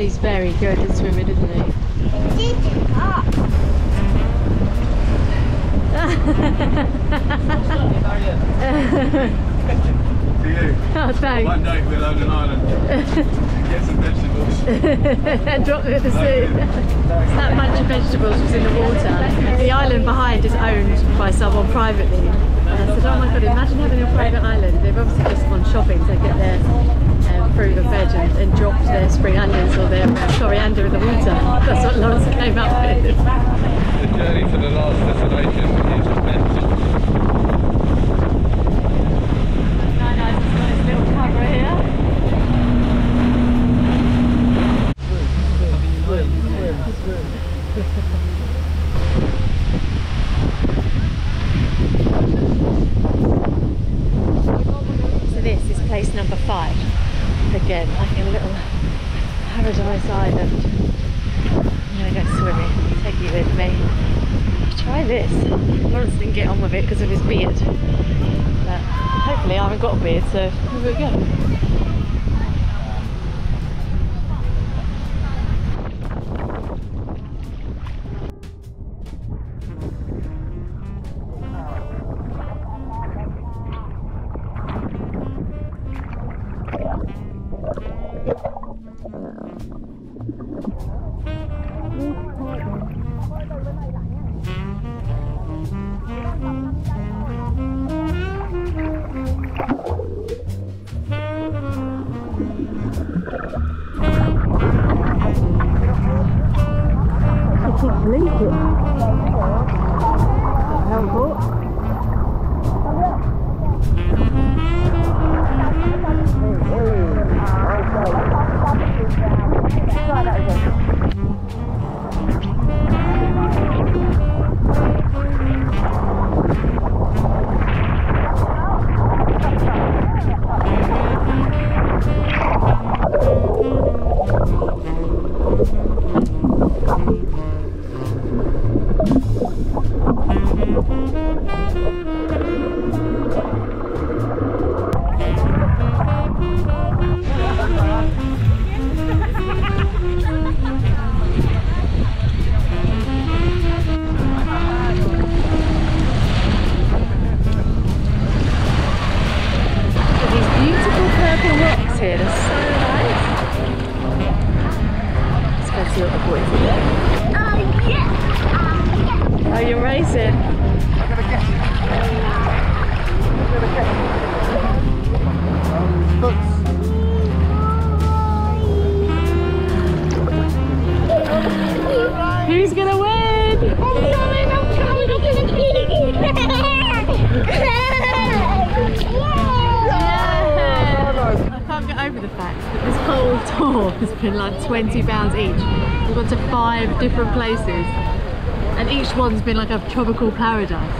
Daddy's very good at swimming, isn't he? To you. Oh, thanks. One day we'll own an island. Get some vegetables. and dropped it in the sea. that bunch of vegetables was in the water. The island behind is owned by someone privately. And I said, oh my god, imagine having a private island. They've obviously just gone shopping to get their um, fruit and veg and, and dropped their spring onions or their coriander in the water. That's what Lawrence came up with. The journey to the last destination is immense. Nice, nice little cover here. So this is place number five. Again, like a little paradise island. I'm gonna go swimming. Take you with me. Try this. Lawrence didn't get on with it because of his beard. But hopefully I haven't got a beard, so here we go. I can't believe it. Helpful. Mm -hmm. See what the boys are doing. Oh, you're racing. Who's gonna win? I can't get over the fact that this whole tour has been like £20 each. We've gone to five different places and each one's been like a tropical paradise.